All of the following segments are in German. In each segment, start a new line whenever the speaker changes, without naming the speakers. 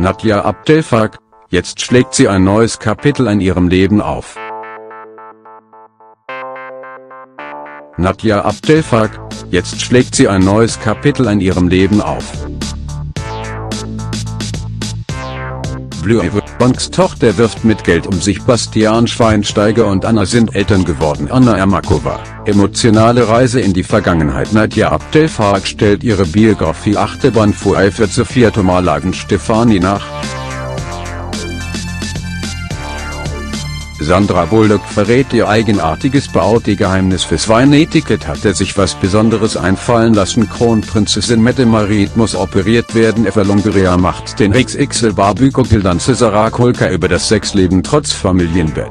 Nadja Abdelfak, jetzt schlägt sie ein neues Kapitel in ihrem Leben auf. Nadja Abdelfak, jetzt schlägt sie ein neues Kapitel in ihrem Leben auf. Blue Banks Tochter wirft mit Geld um sich. Bastian Schweinsteiger und Anna sind Eltern geworden. Anna Ermakova. Emotionale Reise in die Vergangenheit. Nadja Abdelfak stellt ihre Biografie Achterbahn vor. Eifert Sophia Tomalagen Stefani nach. Sandra Bullock verrät ihr eigenartiges Beauty-Geheimnis fürs Weinetiket hatte sich was Besonderes einfallen lassen Kronprinzessin Mette Marit muss operiert werden Eva Longoria macht den XXL Barbie-Cocktail dann Sarah Kolka über das Sexleben trotz Familienbett.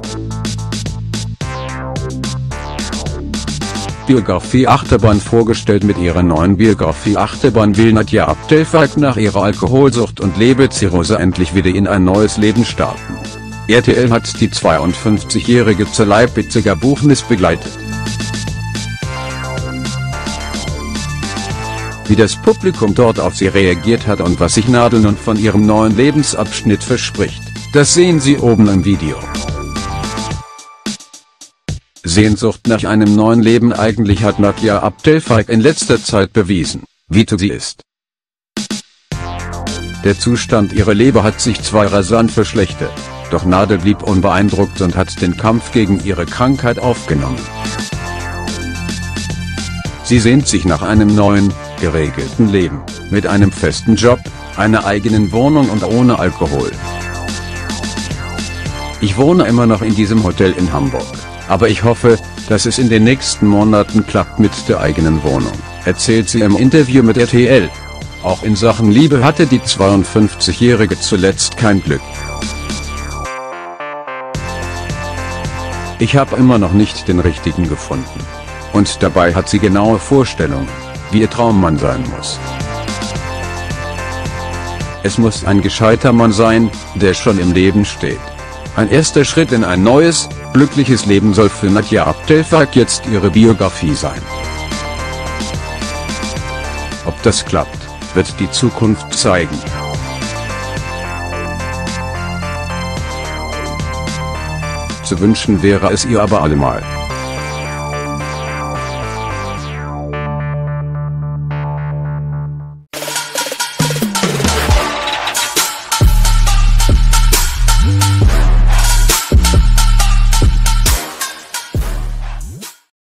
Biografie Achterbahn vorgestellt mit ihrer neuen Biografie Achterbahn will Nadja Abdelfalk nach ihrer Alkoholsucht und Lebezirrhose endlich wieder in ein neues Leben starten. RTL hat die 52-Jährige zur Leipziger Buchmesse begleitet. Wie das Publikum dort auf sie reagiert hat und was sich Nadel nun von ihrem neuen Lebensabschnitt verspricht, das sehen Sie oben im Video. Sehnsucht nach einem neuen Leben Eigentlich hat Nadja Abdelfalk in letzter Zeit bewiesen, wie tot sie ist. Der Zustand ihrer Leber hat sich zwar rasant verschlechtert, doch Nadel blieb unbeeindruckt und hat den Kampf gegen ihre Krankheit aufgenommen. Sie sehnt sich nach einem neuen, geregelten Leben, mit einem festen Job, einer eigenen Wohnung und ohne Alkohol. Ich wohne immer noch in diesem Hotel in Hamburg, aber ich hoffe, dass es in den nächsten Monaten klappt mit der eigenen Wohnung, erzählt sie im Interview mit RTL. Auch in Sachen Liebe hatte die 52-Jährige zuletzt kein Glück. Ich habe immer noch nicht den richtigen gefunden. Und dabei hat sie genaue Vorstellungen, wie ihr Traummann sein muss. Es muss ein gescheiter Mann sein, der schon im Leben steht. Ein erster Schritt in ein neues, glückliches Leben soll für Nadja Abdelfak jetzt ihre Biografie sein. Ob das klappt, wird die Zukunft zeigen. Zu wünschen wäre es ihr aber allemal.